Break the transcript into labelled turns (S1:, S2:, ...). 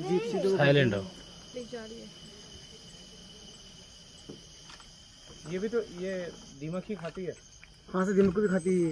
S1: Jeep सी तो
S2: silent हो। ये भी तो ये दीमक ही खाती है।
S1: हाँ से दिमाग को भी खाती है।